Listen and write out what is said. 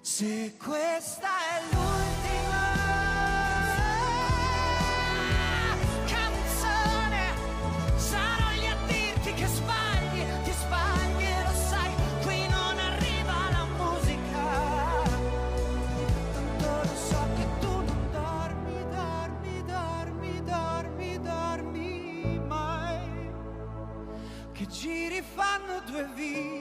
Se questa è l'ultima canzone, sarò lì a dirti che sbagli, ti sbagli e lo sai, qui non arriva la musica. Tanto lo so che tu non dormi, dormi, dormi, dormi, dormi mai. Che giri fanno due vite